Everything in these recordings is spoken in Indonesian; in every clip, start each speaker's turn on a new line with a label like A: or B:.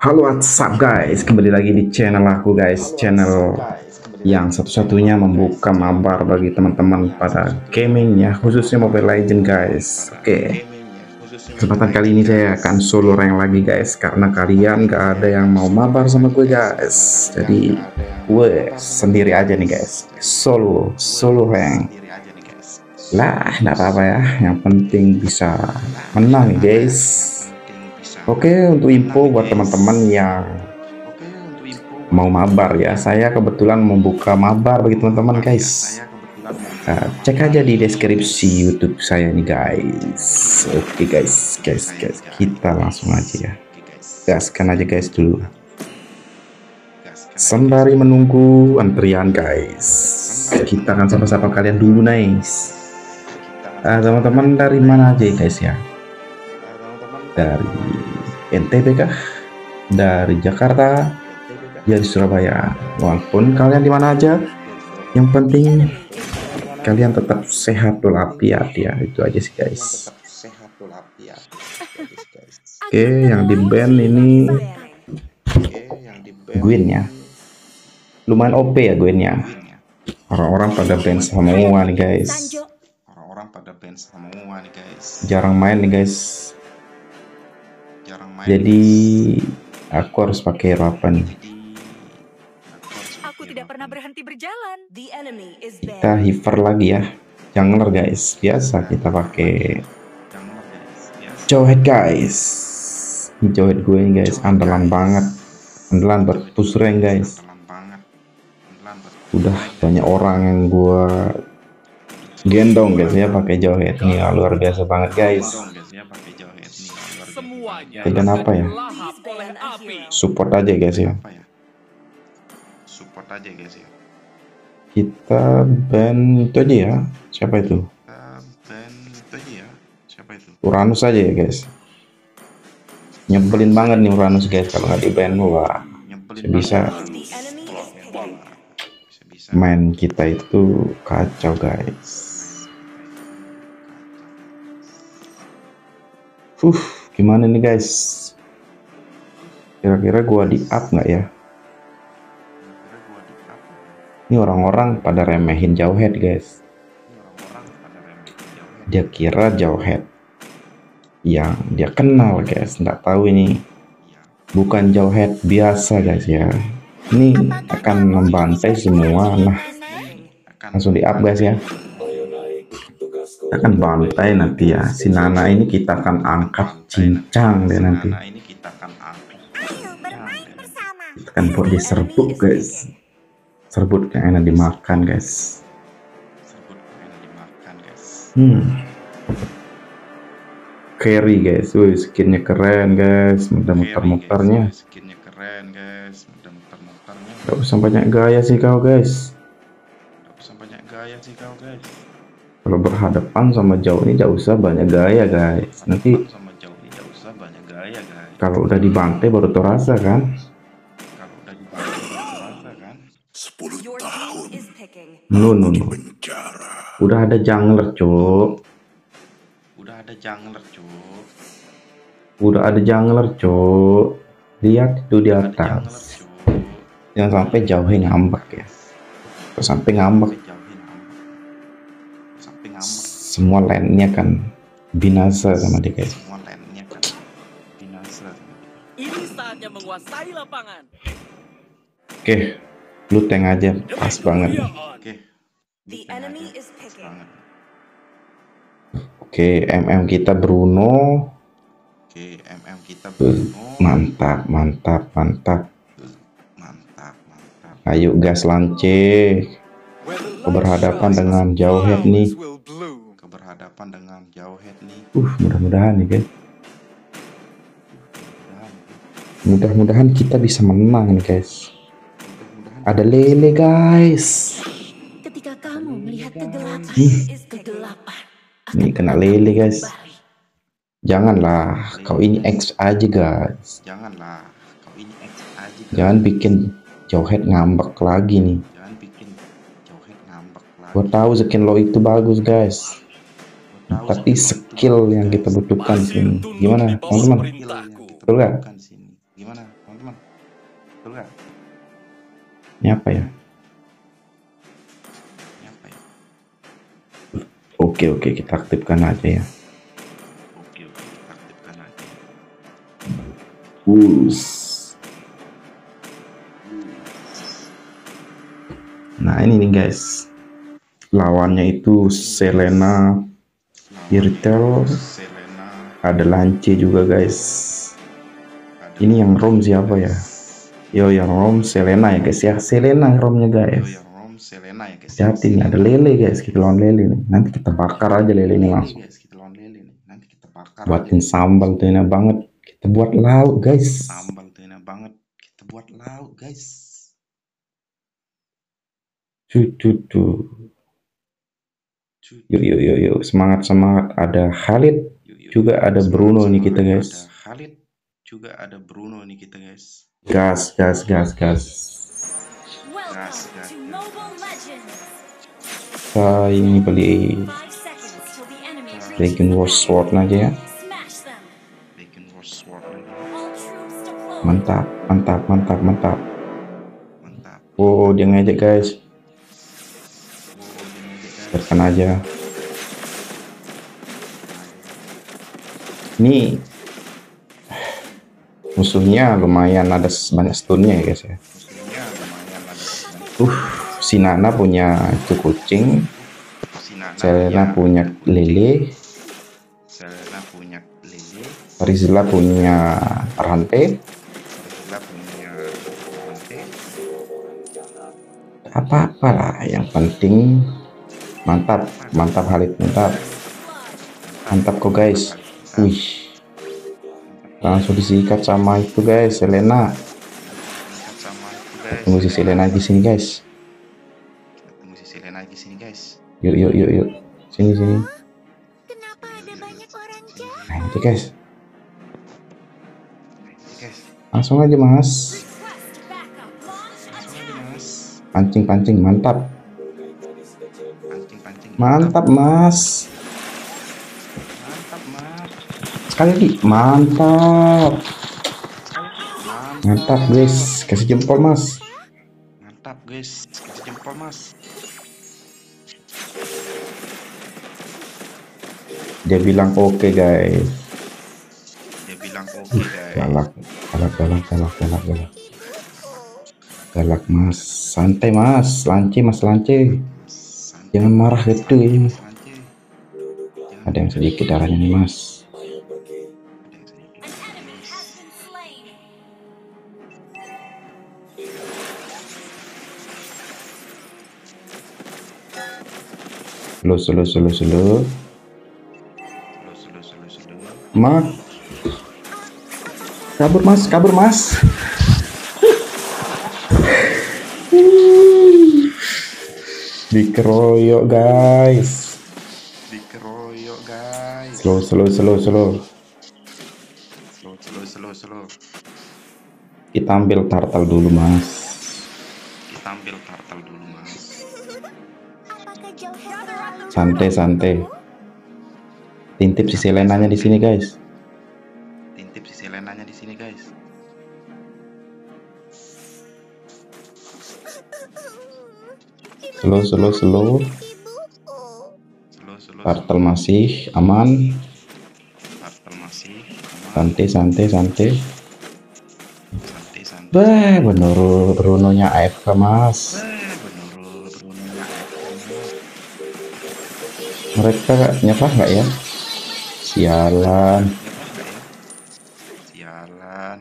A: Halo what's up guys? Kembali lagi di channel aku guys. Channel yang satu-satunya membuka mabar bagi teman-teman pada gaming ya Khususnya Mobile Legend guys. Oke. Kesempatan kali ini saya akan solo rank lagi guys Karena kalian gak ada yang mau mabar sama gue guys. Jadi gue sendiri aja nih guys. Solo Solo rank. Lah gak apa-apa ya. Yang penting bisa menang nih guys Oke, untuk info buat teman-teman yang mau mabar ya, saya kebetulan membuka mabar bagi teman-teman guys. Uh, cek aja di deskripsi YouTube saya nih guys. Oke guys, guys, guys, kita langsung aja ya. Gaskan aja guys dulu. Sembari menunggu antrian guys, kita akan sapa-sapa kalian dulu guys. Uh, teman-teman dari mana aja guys ya? dari NTB kah? Dari Jakarta. Dari Surabaya. Walaupun kalian di mana aja yang penting kalian tetap sehat walafiat ya. Itu aja sih guys. Oke yang di band ini Gwyn ya. Lumayan OP ya Gwyn ya. Orang-orang pada band semua nih guys.
B: Orang-orang pada band semua nih guys.
A: Jarang main nih guys
B: jarang main.
A: Jadi aku harus pakai hero apa nih?
C: Aku tidak pernah berhenti berjalan.
D: The enemy is
A: kita hiver lagi ya. Jungler guys. Biasa kita pakai. Jawhead guys. Ini jawhead gue nih guys. Andalan banget. Andalan buat push rank guys.
B: Andalan banget. Andalan buat
A: udah banyak orang yang gue gendong guys ya pakai jawhead. Ini ya, luar biasa banget guys
B: biasa
E: Semuanya
A: Kalian apa ya? support aja guys ya.
B: Ya? Support aja guys ya.
A: Kita ban itu aja ya. Siapa itu?
B: Kita band itu aja ya. Siapa itu?
A: Uranus aja ya guys. Nyebelin banget nih Uranus guys kalau nggak di ban wah bisa main kita itu kacau guys. Uh gimana nih guys? Kira-kira gua di up nggak ya? Ini orang-orang pada remehin jauh head guys. Dia kira jauh head yang dia kenal guys. Nggak tahu ini. Bukan jauh head biasa guys ya. Ini akan membantai semua. Nah langsung di up guys ya kita akan bantai nanti ya. Si Nana ini kita akan angkat cincang deh nanti.
B: Ini kita akan angkat.
A: Kita akan buat dia serbuk guys. Serbuk yang enak dimakan guys.
B: Serbut enak dimakan guys.
A: Hmm. Carry guys. Wih skinnya keren guys. Mudah muter-muternya
B: skinnya keren guys. Mudah muter-muternya
A: gak usah banyak gaya sih kau guys.
B: Gak usah banyak gaya sih kau guys
A: kalau berhadapan sama jauh ini gak usah banyak gaya guys. Nanti
B: sama jauh ini gak usah banyak gaya guys.
A: Kalau udah dibantai baru terasa kan?
B: Kalau udah dibantu terasa kan?
D: Picking.
A: no no no. udah ada jungler cuk.
B: Udah ada jungler cuk.
A: Udah ada jungler cuk. Lihat itu di atas. jangan sampai jauhin ngambek ya. Sampai ngambek semua lainnya kan binasa sama dia guys.
B: Semua lainnya kan binasa.
E: Ini saatnya menguasai lapangan.
A: oke lu tank aja. Pas banget. Nih.
B: oke.
D: The
B: Ini
D: enemy is picking.
A: oke MM kita Bruno.
B: Oke MM kita Bruno.
A: mantap mantap mantap.
B: Mantap mantap.
A: Ayo gas lance. Keberhadapan dengan jauh head nih
B: dengan jauh head nih.
A: Uh mudah-mudahan nih guys.
B: Mudah-mudahan
A: mudah-mudahan kita bisa menang nih guys. Ada lele guys.
C: Ketika kamu melihat kegelapan,
D: picking.
C: kegelapan.
A: Ini kena lele guys. janganlah kau ini X aja guys.
B: Janganlah kau ini X aja kan.
A: jangan bikin jauh head ngambek lagi nih.
B: Jangan bikin jauh head ngambek lagi.
A: Gua tahu skin lo itu bagus guys tapi
B: skill
A: yang kita butuhkan sini gimana teman-teman. Betul nggak?
B: Bukan sini. Gimana teman-teman betul nggak
A: Ini apa ya?
B: ini apa ya
A: Oke oke kita aktifkan aja ya.
B: oke oke kita aktifkan aja
A: Us. Nah ini nih guys. Lawannya itu Selena, Irtel, ada Lance juga guys. Ini yang rom siapa ya? Yo yang rom Selena ya guys ya. Selena romnya guys. Hati-hati nih ada lele guys. Kita lawan lele nih. Nanti kita bakar aja lele ini langsung.
B: guys kita lawan lele nih nanti kita bakar
A: Buatin sambal tuh enak banget. Kita buat lauk guys.
B: sambal tuh enak banget kita buat lauk guys
A: Tuh, tuh, tuh. Yuk yuk yuk yuk semangat semangat ada Khalid juga ada Bruno nih kita guys.
B: Khalid juga ada Bruno nih kita guys.
A: Gas gas gas gas.
B: Gas gas.
A: Ah ini beli Dragon War Sword aja ya. Mantap, mantap, mantap, mantap. Oh, dia ngajak guys. Biarkan aja. Ini musuhnya lumayan ada banyak stunnya ya guys ya.
B: musuhnya lumayan ada
A: Uh, si Nana punya itu kucing, Selena punya lele,
B: Selena punya Lele
A: Rizla punya rantai. Apa-apa lah yang penting mantap mantap Halid mantap. Mantap kok guys. Wih. Langsung disikat sama itu guys Selena. Tunggu si Selena di sini guys.
B: Tunggu si Selena di sini guys.
A: Yuk yuk yuk yuk. Sini sini.
C: Kenapa ada banyak orang jahat?
A: nah itu guys.
B: Oke, guys.
A: Langsung aja mas. Pancing pancing mantap mantap mas.
B: Mantap mas.
A: Sekali lagi mantap.
B: Mantap.
A: Guys. Kasih jempol mas.
B: Mantap guys. Kasih jempol mas.
A: Dia bilang oke guys.
B: Dia bilang oke guys.
A: galak. Galak galak galak galak galak. Galak mas. Santai mas. Lance mas
B: Santai,
A: jangan marah gitu ya
B: mas
A: ada yang sedikit darahnya nih mas
C: lo,
A: slow, slow, slow. Mak. Kabur mas, kabur mas. Dikeroyok guys.
B: Dikeroyok guys.
A: Slow slow slow slow.
B: Slow slow slow slow.
A: Kita ambil turtle dulu mas.
B: Kita ambil turtle dulu mas.
A: Santai santai. Tintip si Selenanya di sini guys.
B: Tintip si Selenanya di sini guys.
A: Slow slow slow tartal masih aman.
B: Kartal masih aman.
A: Santai santai santai.
B: Santai santai.
A: Bah, bener Bruno-nya AFK mas. Mereka nyerah nggak ya? Sialan.
B: Sialan.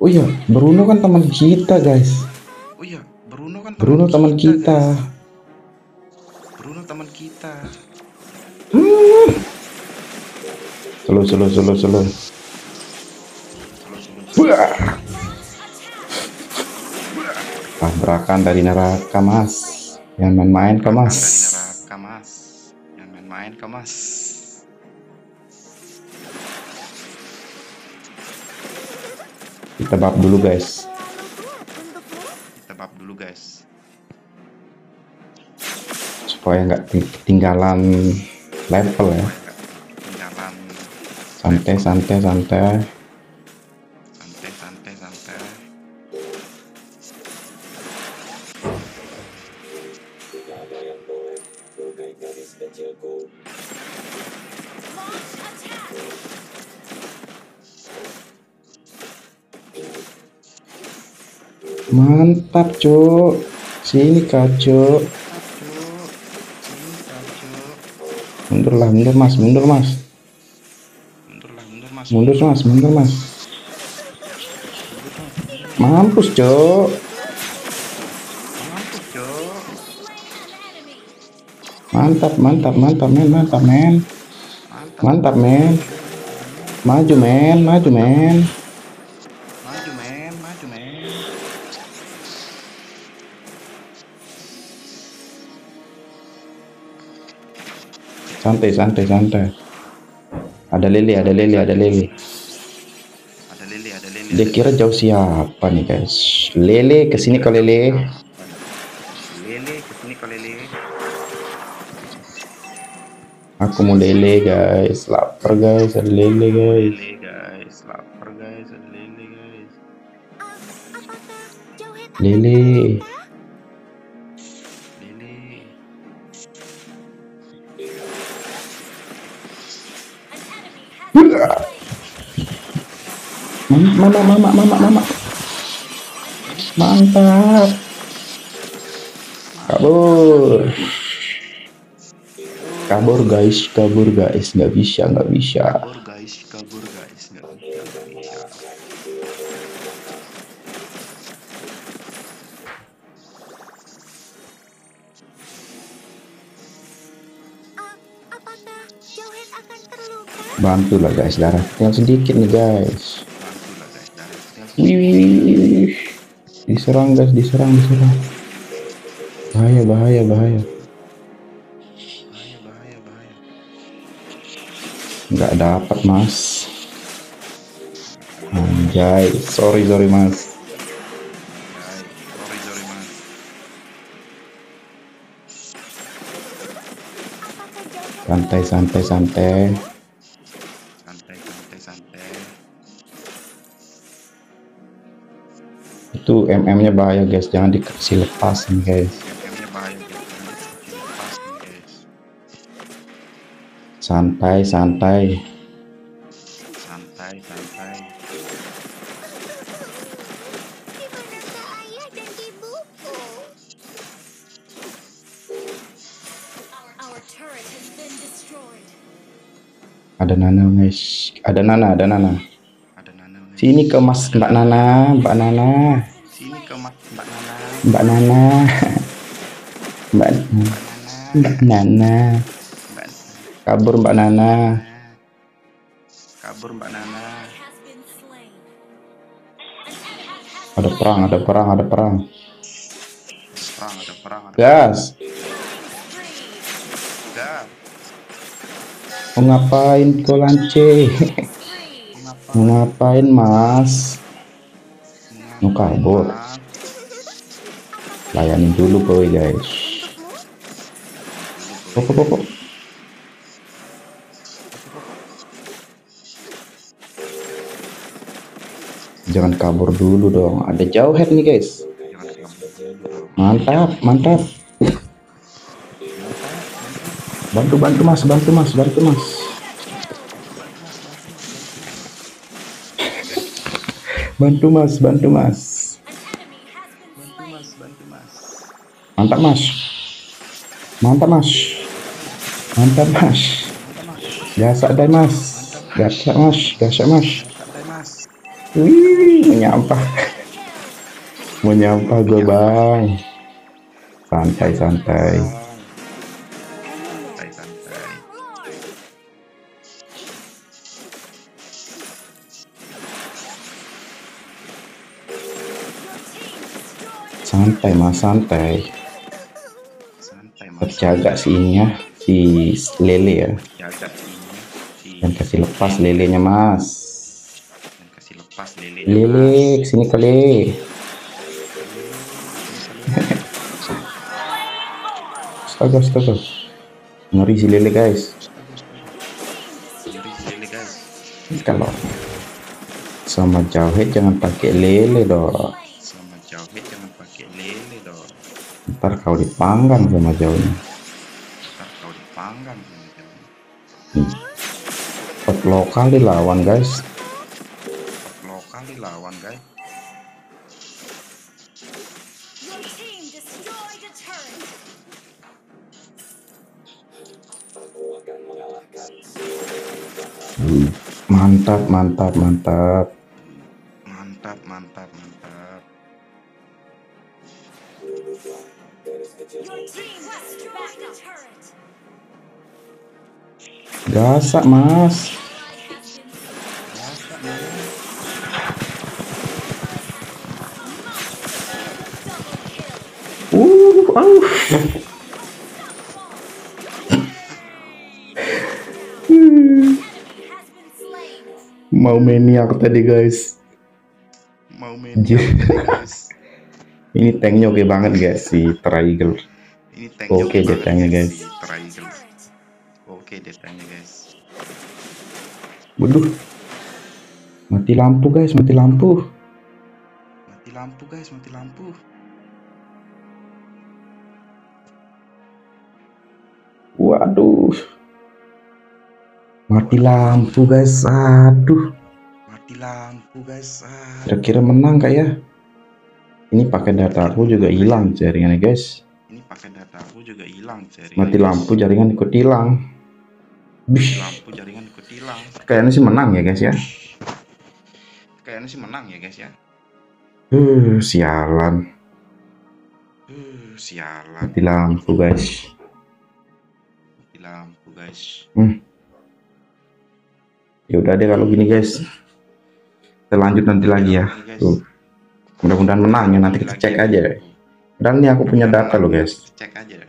A: Oh iya Bruno kan teman kita guys.
B: Oh iya Bruno kan
A: Bruno teman kita.
B: Guys. Bruno teman kita.
A: Slow slow slow Wah. tabrakan dari neraka mas. Yang main-main ke mas.
B: Dari neraka mas. Yang main-main ke mas.
A: Kita bab dulu guys.
B: Kita bab dulu guys
A: supaya nggak ketinggalan level ya santai santai santai
B: santai santai santai.
A: Mantap, Cuk. Sini, Kak, Mundur lah, mundur, Mas. Mundur, Mas.
B: mundur lah mundur mas
A: Mundur, Mas. Mundur, Mas. Mampus,
B: cok
A: Mantap, mantap, mantap, men. Mantap, men.
B: mantap
A: Mantap, men. Maju, men. Maju, men. Santai, santai, santai. Ada lele, ada lele, ada lele.
B: ada lele ada lele
A: Dia kira jauh siapa nih, guys? Lele, ke sini kau lele.
B: lele ke sini kau lele
A: Aku mau lele, guys. Lapar, guys. Ada lele, guys.
B: lele guys lapar guys ada lele guys
C: apakah Jauhead akan
A: Lele.
B: lele
A: Mama, mama, mama, mama. Mantap. Kabur. Kabur, guys. Kabur, guys. Nggak bisa, nggak bisa.
C: Terluka?
A: Bantulah, guys. Darah tinggal sedikit nih, guys. Wih. Diserang, guys. Diserang, diserang. Bahaya, bahaya, bahaya. Nggak dapat, mas. Anjay. Sorry, sorry, mas. Santai, santai. santai Itu MM-nya bahaya, guys. Jangan dikasih lepas nih, guys. Santai, santai.
B: santai santai.
A: Ada Nana, guys. Ada Nana, ada Nana.
B: ada Nana guys
A: Sini ke Mas Mbak Nana, Mbak Nana,
B: ke mbak Nana
A: Mbak Nana. Mbak Mbak Nana.
B: mbak
A: Kabur Mbak Nana.
B: kabur mbak Nana.
A: Ada perang, ada perang, ada perang.
B: perang ada perang ada
A: Gas.
B: gas
A: Mau ngapain kau lance? Mau ngapain Mas? Mau kabur. Layanin dulu boy guys. Pokok pokok. Jangan kabur dulu dong. Ada jauh head nih guys. Mantap, mantap. Bantu bantu mas, bantu mas, bantu mas. Bantu mas, bantu mas. Mantap mas. Mantap mas. Mantap mas. Gasak deh mas. Gasak mas, gasak mas. Wih, menyampah. Menyampah gue bang. Santai santai
B: Santai
A: mas, santai.
B: Mas
A: Terjaga si ininya, si lele ya.
B: jaga si
A: Dan kasih lepas lelenya mas.
B: dan kasih lepas lele
A: ke sini kali. Astaga, astaga. Ngeri si lele guys.
B: Jadi si lele guys
A: Kalau sama jauhet jangan pakai lele dong
B: Sama jauhnya jangan pakai lele dong.
A: ntar kau dipanggang sama jauhnya
B: Ntar kau dipanggang sama jauhnya.
A: nih Pot lokal dilawan guys.
B: Lokal dilawan guys.
A: Mantap mantap mantap
B: Mantap,
A: gasak mas uh, uh. Mau maniak tadi guys
B: Mau game, guys.
A: ini tanknya oke banget guys si Triangle Oke deh tanknya guys.
B: Oke deh tanknya guys.
A: Waduh. Mati lampu guys mati lampu.
B: Mati lampu guys, mati lampu.
A: waduh. Mati lampu guys aduh.
B: Mati lampu guys.
A: Kira-kira menang kak ya? Ini pakai data aku juga hilang jaringannya guys.
B: Ini pakai data aku juga hilang jaringan.
A: mati lampu jaringan ikut hilang
B: lampu jaringan ikut hilang.
A: kayaknya sih menang ya guys ya
B: Kayaknya sih menang ya guys ya.
A: uh, sialan
B: Uh, sialan.
A: mati lampu guys
B: Mati lampu guys.
A: ya udah deh kalau gini guys kita lanjut nanti lagi ya tuh mudah-mudahan menang ya nanti kita cek aja dan ini aku punya data loh guys
B: Cek aja.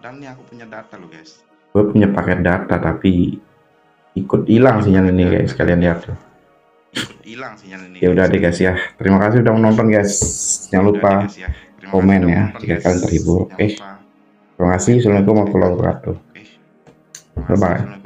B: Dan ini aku punya data lo guys.
A: Gue punya paket data tapi ikut hilang sinyal ini guys kalian lihat tuh
B: hilang sinyal ini.
A: ya udah deh guys ya terima kasih udah menonton guys jangan lupa
B: ya.
A: Komen ya, jika kalian terhibur. Oke. terima kasih assalamualaikum warahmatullahi wabarakatuh. Bye-bye.
B: Assalamualaikum